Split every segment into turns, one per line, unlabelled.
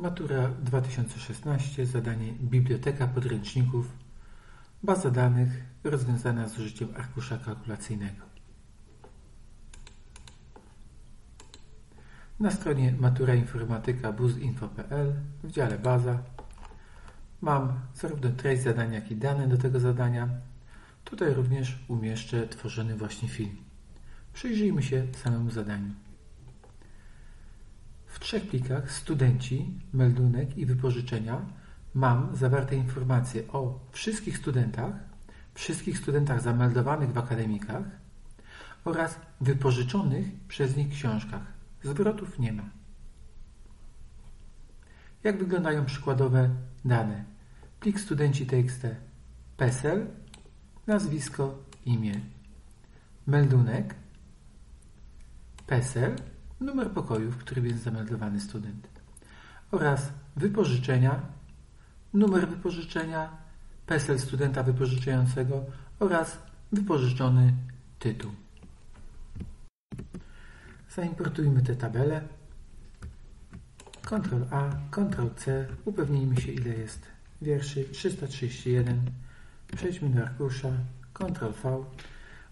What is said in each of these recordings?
Matura 2016, zadanie Biblioteka podręczników, baza danych rozwiązana z użyciem arkusza kalkulacyjnego. Na stronie Matura Informatyka buzinfo.pl w dziale Baza mam zarówno treść zadania, jak i dane do tego zadania. Tutaj również umieszczę tworzony właśnie film. Przyjrzyjmy się samemu zadaniu. W trzech plikach studenci, meldunek i wypożyczenia mam zawarte informacje o wszystkich studentach, wszystkich studentach zameldowanych w akademikach oraz wypożyczonych przez nich książkach. Zwrotów nie ma. Jak wyglądają przykładowe dane? Plik studenci TXT PESEL, nazwisko, imię, meldunek, PESEL, numer pokoju, w którym jest zameldowany student oraz wypożyczenia, numer wypożyczenia, PESEL studenta wypożyczającego oraz wypożyczony tytuł. Zaimportujmy te tabele. Ctrl A, Ctrl C, upewnijmy się ile jest wierszy 331. Przejdźmy do arkusza, Ctrl V.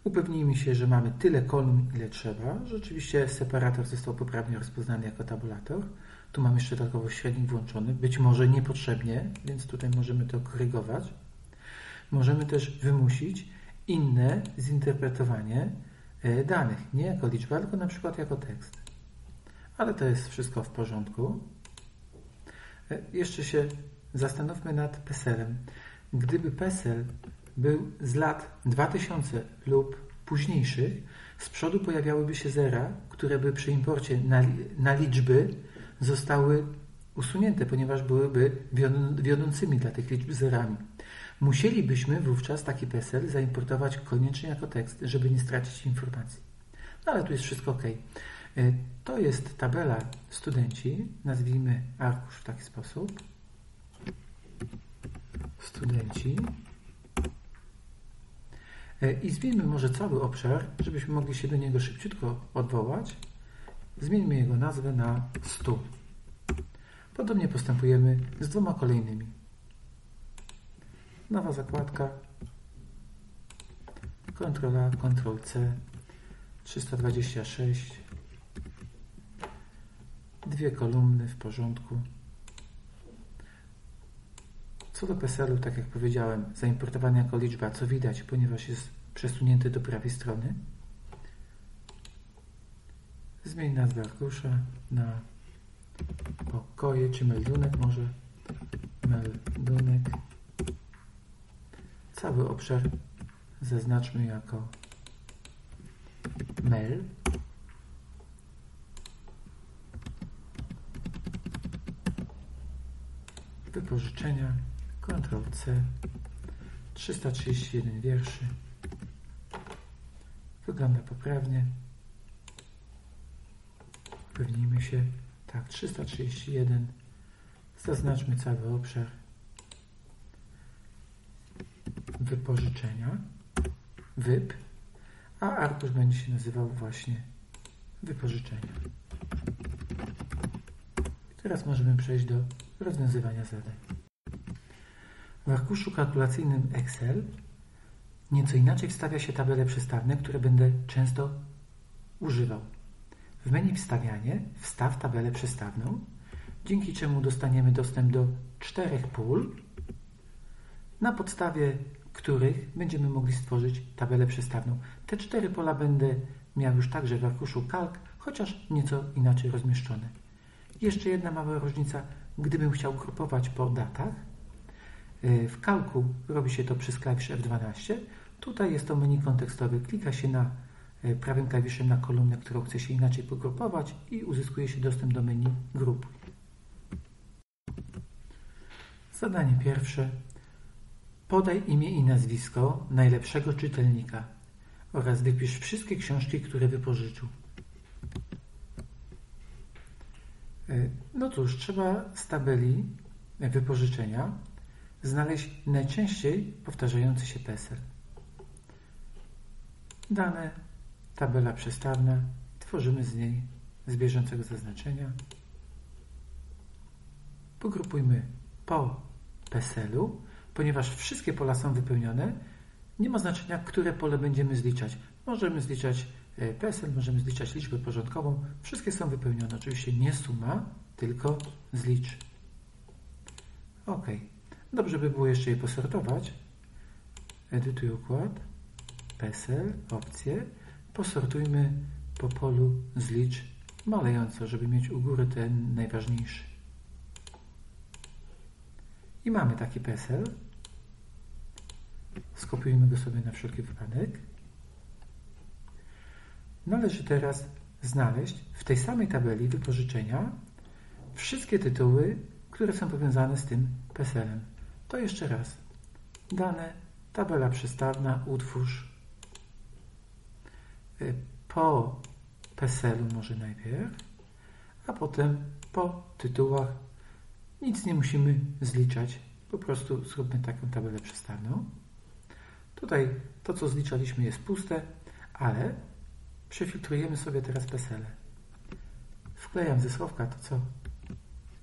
Upewnijmy się, że mamy tyle kolumn, ile trzeba. Rzeczywiście separator został poprawnie rozpoznany jako tabulator. Tu mam jeszcze dodatkowo średnik włączony, być może niepotrzebnie, więc tutaj możemy to korygować. Możemy też wymusić inne zinterpretowanie e, danych, nie jako liczba, tylko na przykład jako tekst. Ale to jest wszystko w porządku. E, jeszcze się zastanówmy nad PESEL-em. Gdyby PESEL był z lat 2000 lub późniejszych, z przodu pojawiałyby się zera, które by przy imporcie na, na liczby zostały usunięte, ponieważ byłyby wiodącymi dla tych liczb zerami. Musielibyśmy wówczas taki PESEL zaimportować koniecznie jako tekst, żeby nie stracić informacji. No ale tu jest wszystko ok. To jest tabela studenci. Nazwijmy arkusz w taki sposób. Studenci. E, I zmieńmy może cały obszar, żebyśmy mogli się do niego szybciutko odwołać. Zmieńmy jego nazwę na 100. Podobnie postępujemy z dwoma kolejnymi. Nowa zakładka. Ctrl A, Ctrl C. 326. Dwie kolumny w porządku. Co do PESEL-u, tak jak powiedziałem, zaimportowany jako liczba, co widać, ponieważ jest przesunięty do prawej strony. Zmień nazwę arkusza na pokoje, czy meldunek może. Meldunek. Cały obszar zaznaczmy jako mel. Wypożyczenia Ctrl C. 331 wierszy. Wygląda poprawnie. Upewnijmy się. Tak 331 zaznaczmy cały obszar wypożyczenia. Wyp. A arkusz będzie się nazywał właśnie wypożyczenia. Teraz możemy przejść do rozwiązywania zadań w arkuszu kalkulacyjnym Excel nieco inaczej wstawia się tabele przestawne, które będę często używał. W menu Wstawianie wstaw tabelę przestawną, dzięki czemu dostaniemy dostęp do czterech pól, na podstawie których będziemy mogli stworzyć tabelę przestawną. Te cztery pola będę miał już także w arkuszu kalk, chociaż nieco inaczej rozmieszczone. Jeszcze jedna mała różnica. Gdybym chciał grupować po datach, w kalku robi się to przez klawisz F12. Tutaj jest to menu kontekstowe. Klika się na y, prawym klawiszem na kolumnę, którą chce się inaczej pogrupować i uzyskuje się dostęp do menu grup. Zadanie pierwsze. Podaj imię i nazwisko najlepszego czytelnika oraz wypisz wszystkie książki, które wypożyczył. Y, no cóż, trzeba z tabeli wypożyczenia znaleźć najczęściej powtarzający się PESEL. Dane, tabela przestawna, tworzymy z niej z bieżącego zaznaczenia. Pogrupujmy po PESEL-u, ponieważ wszystkie pola są wypełnione, nie ma znaczenia, które pole będziemy zliczać. Możemy zliczać e, PESEL, możemy zliczać liczbę porządkową. Wszystkie są wypełnione. Oczywiście nie suma, tylko zlicz. OK. Dobrze by było jeszcze je posortować. Edytuj układ. PESEL, opcje. Posortujmy po polu zlicz malejąco, żeby mieć u góry ten najważniejszy. I mamy taki PESEL. Skopiujmy go sobie na wszelki wypadek. Należy teraz znaleźć w tej samej tabeli wypożyczenia wszystkie tytuły, które są powiązane z tym PESEL-em. To jeszcze raz. Dane, tabela przestawna, utwórz. Y, po PESEL-u może najpierw, a potem po tytułach. Nic nie musimy zliczać, po prostu zróbmy taką tabelę przestawną. Tutaj to, co zliczaliśmy jest puste, ale przefiltrujemy sobie teraz PESEL. Wklejam ze słowka to, co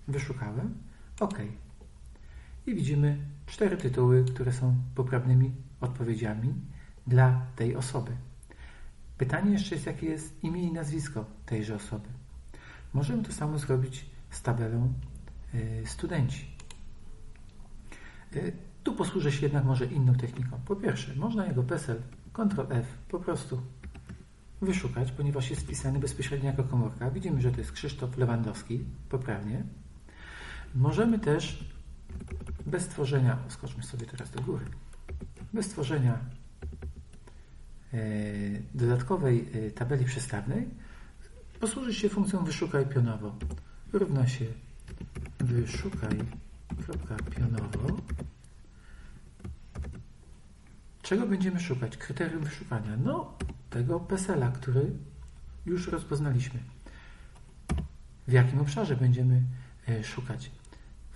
wyszukałem. OK. I widzimy cztery tytuły, które są poprawnymi odpowiedziami dla tej osoby. Pytanie jeszcze jest, jakie jest imię i nazwisko tejże osoby. Możemy to samo zrobić z tabelą y, studenci. Y, tu posłużę się jednak może inną techniką. Po pierwsze, można jego PESEL Ctrl F po prostu wyszukać, ponieważ jest wpisany bezpośrednio jako komórka. Widzimy, że to jest Krzysztof Lewandowski, poprawnie. Możemy też bez tworzenia, skoczmy sobie teraz do góry, bez tworzenia e, dodatkowej e, tabeli przestawnej posłużyć się funkcją wyszukaj pionowo. Równa się wyszukaj pionowo. Czego będziemy szukać? Kryterium wyszukania. No, tego PESEL-a, który już rozpoznaliśmy. W jakim obszarze będziemy e, szukać?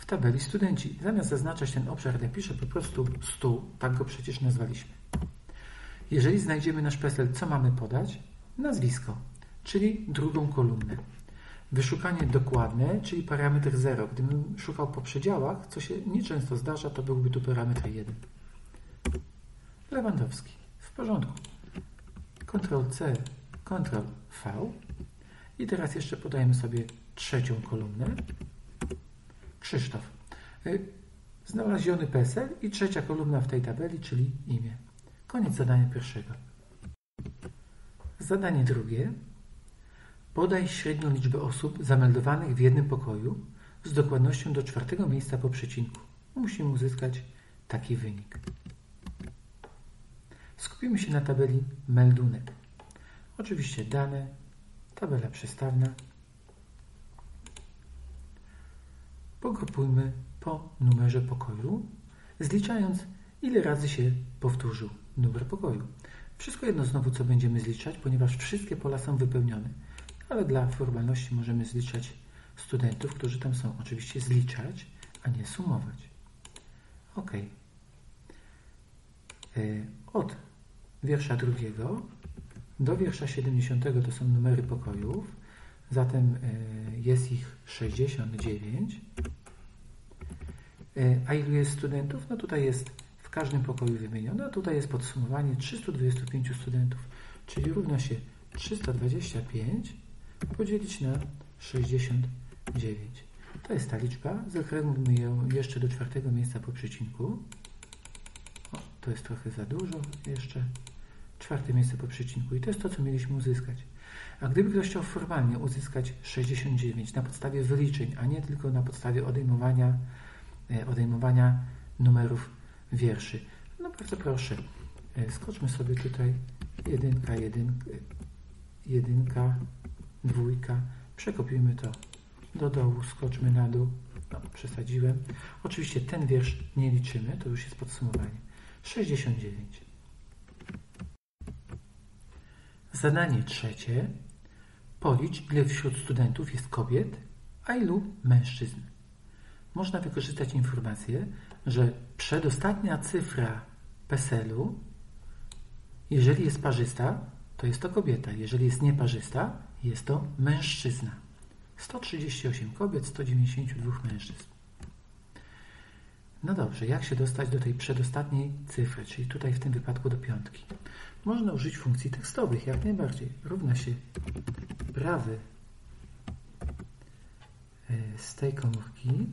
Tabeli studenci. Zamiast zaznaczać ten obszar, napiszę po prostu stół, tak go przecież nazwaliśmy. Jeżeli znajdziemy nasz PESEL, co mamy podać? Nazwisko, czyli drugą kolumnę. Wyszukanie dokładne, czyli parametr 0. Gdybym szukał po przedziałach, co się nieczęsto zdarza, to byłby tu parametr 1. Lewandowski. W porządku. Ctrl-C, Ctrl-V. I teraz jeszcze podajemy sobie trzecią kolumnę. Krzysztof. Y, znaleziony PESEL i trzecia kolumna w tej tabeli, czyli imię. Koniec zadania pierwszego. Zadanie drugie. Podaj średnią liczbę osób zameldowanych w jednym pokoju z dokładnością do czwartego miejsca po przecinku. Musimy uzyskać taki wynik. Skupimy się na tabeli meldunek. Oczywiście dane, tabela przestawna. Pogrupujmy po numerze pokoju, zliczając ile razy się powtórzył numer pokoju. Wszystko jedno znowu, co będziemy zliczać, ponieważ wszystkie pola są wypełnione. Ale dla formalności możemy zliczać studentów, którzy tam są. Oczywiście zliczać, a nie sumować. OK. E, od wiersza drugiego do wiersza 70 to są numery pokojów, zatem e, jest ich 69. E, a ilu jest studentów? No tutaj jest w każdym pokoju wymienione, tutaj jest podsumowanie 325 studentów, czyli równa się 325 podzielić na 69. To jest ta liczba. Zakręgmy ją jeszcze do czwartego miejsca po przecinku. O, to jest trochę za dużo jeszcze czwarte miejsce po przecinku. I to jest to, co mieliśmy uzyskać. A gdyby ktoś chciał formalnie uzyskać 69 na podstawie wyliczeń, a nie tylko na podstawie odejmowania, e, odejmowania numerów wierszy, no bardzo proszę, e, skoczmy sobie tutaj jedynka, jedynka, jedynka, dwójka, przekopiujmy to do dołu, skoczmy na dół, no, przesadziłem. Oczywiście ten wiersz nie liczymy, to już jest podsumowanie. 69. Zadanie trzecie. Policz, ile wśród studentów jest kobiet, a ilu mężczyzn. Można wykorzystać informację, że przedostatnia cyfra PESEL-u, jeżeli jest parzysta, to jest to kobieta. Jeżeli jest nieparzysta, jest to mężczyzna. 138 kobiet, 192 mężczyzn. No dobrze, jak się dostać do tej przedostatniej cyfry, czyli tutaj w tym wypadku do piątki? Można użyć funkcji tekstowych, jak najbardziej. Równa się prawy e, z tej komórki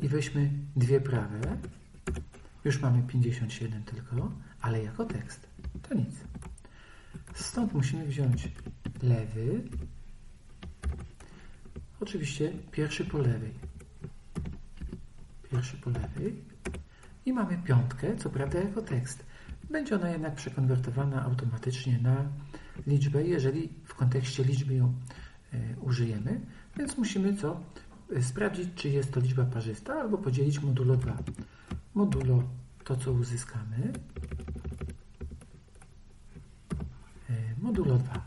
i weźmy dwie prawe. Już mamy 57 tylko, ale jako tekst. To nic. Stąd musimy wziąć lewy, oczywiście pierwszy po lewej, pierwszy po lewej i mamy piątkę, co prawda jako tekst. Będzie ona jednak przekonwertowana automatycznie na liczbę, jeżeli w kontekście liczby ją y, użyjemy, więc musimy co? E, sprawdzić, czy jest to liczba parzysta, albo podzielić modulo 2. Modulo to, co uzyskamy, modulo 2.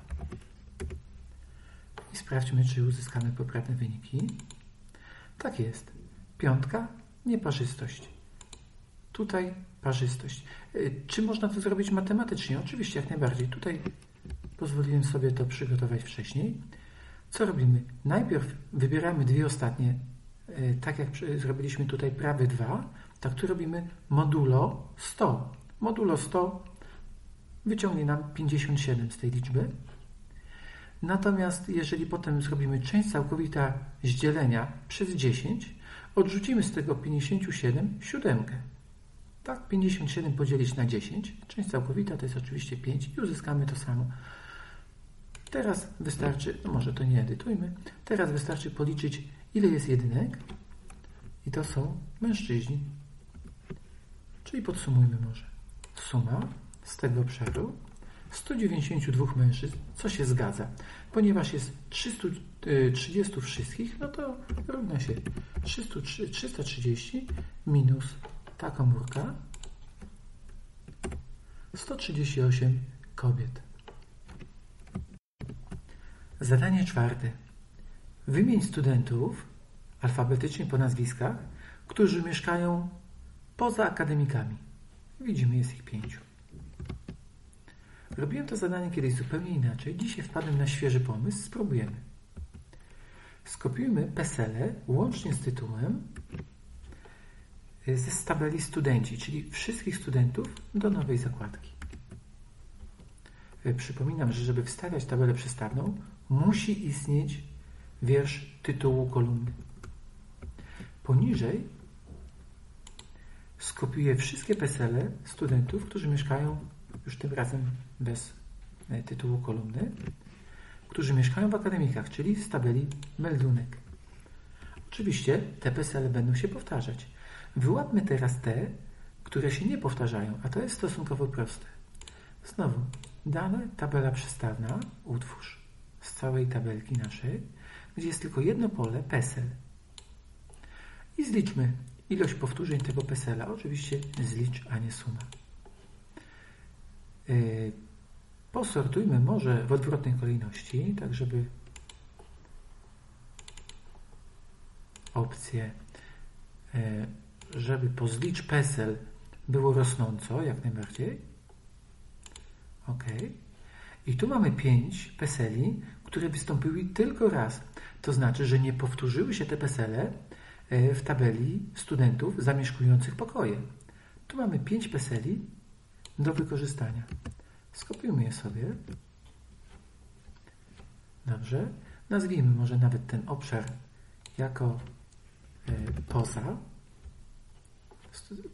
I sprawdźmy, czy uzyskamy poprawne wyniki. Tak jest. Piątka, nieparzystość. Tutaj parzystość. Y, czy można to zrobić matematycznie? Oczywiście, jak najbardziej. Tutaj pozwoliłem sobie to przygotować wcześniej. Co robimy? Najpierw wybieramy dwie ostatnie, y, tak jak zrobiliśmy tutaj prawy 2, tak tu robimy modulo 100. Modulo 100 wyciągnie nam 57 z tej liczby. Natomiast jeżeli potem zrobimy część całkowita z dzielenia przez 10, odrzucimy z tego 57 siódemkę. Tak, 57 podzielić na 10, część całkowita to jest oczywiście 5 i uzyskamy to samo. Teraz wystarczy, no może to nie edytujmy, teraz wystarczy policzyć ile jest jedynek i to są mężczyźni. Czyli podsumujmy może. Suma z tego obszaru 192 mężczyzn, co się zgadza. Ponieważ jest 330 y, wszystkich, no to równa się 300, 330 minus ta komórka 138 kobiet. Zadanie czwarte. Wymień studentów alfabetycznie po nazwiskach, którzy mieszkają poza akademikami. Widzimy, jest ich pięciu. Robiłem to zadanie kiedyś zupełnie inaczej. Dzisiaj wpadłem na świeży pomysł. Spróbujemy. Skopiujmy PESELE łącznie z tytułem ze tabeli studenci, czyli wszystkich studentów do nowej zakładki. Przypominam, że żeby wstawiać tabelę przestawną, musi istnieć wiersz tytułu kolumny. Poniżej skopiuję wszystkie PESELE studentów, którzy mieszkają już tym razem bez e, tytułu kolumny, którzy mieszkają w akademikach, czyli z tabeli meldunek. Oczywiście te PESEL będą się powtarzać. Wyłapmy teraz te, które się nie powtarzają, a to jest stosunkowo proste. Znowu, dane tabela przestawna, utwórz z całej tabelki naszej, gdzie jest tylko jedno pole PESEL. I zliczmy ilość powtórzeń tego PESELa. Oczywiście zlicz, a nie suma. Y, posortujmy może w odwrotnej kolejności, tak żeby opcje, y, żeby po zlicz PESEL było rosnąco, jak najbardziej. OK. I tu mamy 5 PESELi, które wystąpiły tylko raz. To znaczy, że nie powtórzyły się te PESELe y, w tabeli studentów zamieszkujących pokoje. Tu mamy 5 PESELi, do wykorzystania. Skopiujmy je sobie. Dobrze. Nazwijmy może nawet ten obszar jako y, poza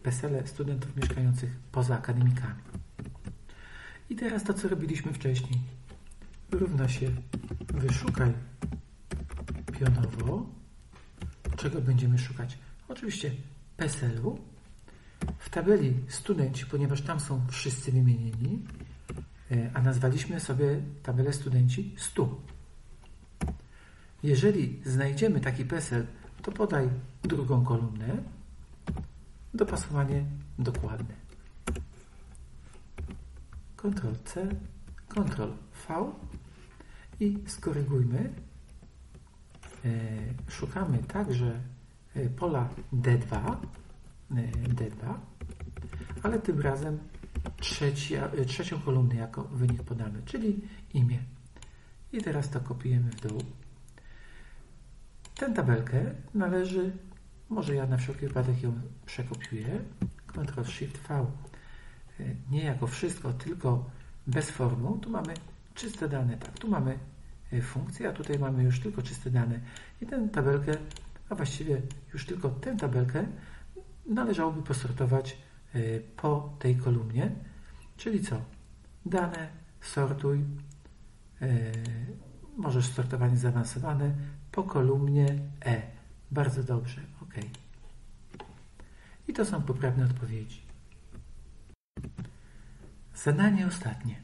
PESEL studentów mieszkających poza akademikami. I teraz to, co robiliśmy wcześniej. Równa się wyszukaj pionowo. Czego będziemy szukać? Oczywiście PESEL-u w tabeli studenci, ponieważ tam są wszyscy wymienieni, e, a nazwaliśmy sobie tabelę studenci 100. Jeżeli znajdziemy taki PESEL, to podaj drugą kolumnę, dopasowanie dokładne. Ctrl C, Ctrl V i skorygujmy. E, szukamy także e, pola D2 D2, ale tym razem trzecia, trzecią kolumnę jako wynik podamy, czyli imię. I teraz to kopiujemy w dół. Tę tabelkę należy Może ja na wszelki wypadek ją przekopiuję. Ctrl Shift V. E, nie jako wszystko, tylko bez formuł. Tu mamy czyste dane. Tak, tu mamy e, funkcję, a tutaj mamy już tylko czyste dane. I tę tabelkę, a właściwie już tylko tę tabelkę należałoby posortować e, po tej kolumnie. Czyli co? Dane, sortuj, możesz sortowanie zaawansowane po kolumnie E. Bardzo dobrze, I to są poprawne odpowiedzi. Zadanie ostatnie.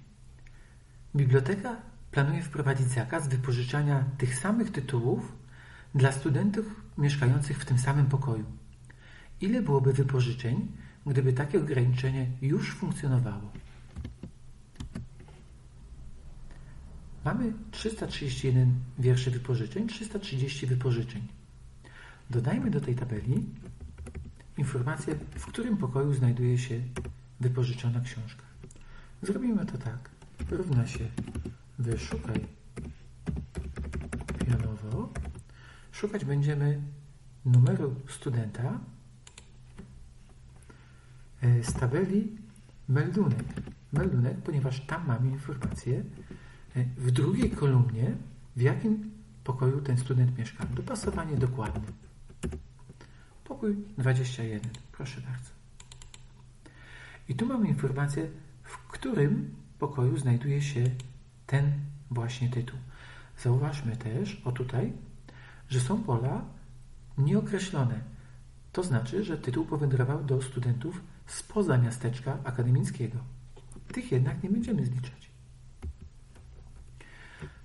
Biblioteka planuje wprowadzić zakaz wypożyczania tych samych tytułów dla studentów mieszkających w tym samym pokoju. Ile byłoby wypożyczeń, gdyby takie ograniczenie już funkcjonowało? Mamy 331 wierszy wypożyczeń, 330 wypożyczeń. Dodajmy do tej tabeli informację, w którym pokoju znajduje się wypożyczona książka. Zrobimy to tak. Równa się wyszukaj pionowo. Szukać będziemy numeru studenta e, z tabeli meldunek. Meldunek, ponieważ tam mamy informację e, w drugiej kolumnie, w jakim pokoju ten student mieszka. Dopasowanie dokładne. Pokój 21, proszę bardzo. I tu mamy informację, w którym pokoju znajduje się ten właśnie tytuł. Zauważmy też, o tutaj, że są pola nieokreślone. To znaczy, że tytuł powędrował do studentów spoza miasteczka akademickiego. Tych jednak nie będziemy zliczać.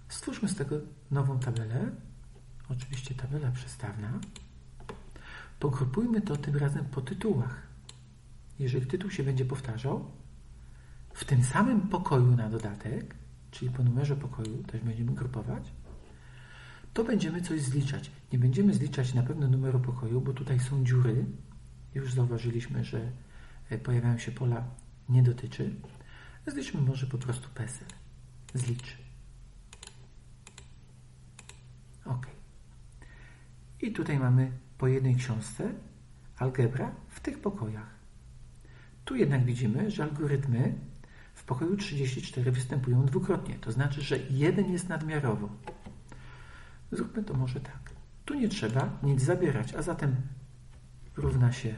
Stwórzmy z tego nową tabelę. Oczywiście tabela przestawna. Pogrupujmy to tym razem po tytułach. Jeżeli tytuł się będzie powtarzał, w tym samym pokoju na dodatek, czyli po numerze pokoju też będziemy grupować, to będziemy coś zliczać. Nie będziemy zliczać na pewno numeru pokoju, bo tutaj są dziury. Już zauważyliśmy, że e, pojawiają się pola nie dotyczy. Zliczmy może po prostu PESEL. Zlicz. OK. I tutaj mamy po jednej książce algebra w tych pokojach. Tu jednak widzimy, że algorytmy w pokoju 34 występują dwukrotnie. To znaczy, że jeden jest nadmiarowo. Zróbmy to może tak. Tu nie trzeba nic zabierać, a zatem równa się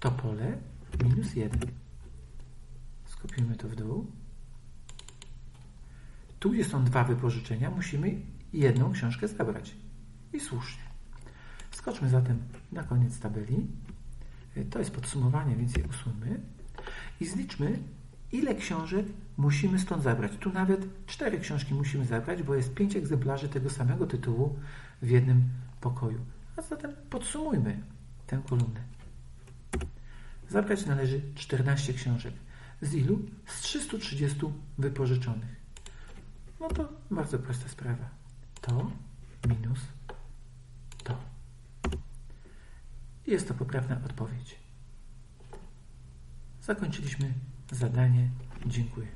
to pole minus 1. Skopiujmy to w dół. Tu, gdzie są dwa wypożyczenia, musimy jedną książkę zabrać. I słusznie. Skoczmy zatem na koniec tabeli. To jest podsumowanie, więc je usuńmy. I zliczmy, ile książek musimy stąd zabrać. Tu nawet cztery książki musimy zabrać, bo jest pięć egzemplarzy tego samego tytułu w jednym pokoju. A zatem podsumujmy tę kolumnę. Zabrać należy 14 książek. Z ilu? Z 330 wypożyczonych. No to bardzo prosta sprawa. To minus to. Jest to poprawna odpowiedź. Zakończyliśmy zadanie. Dziękuję.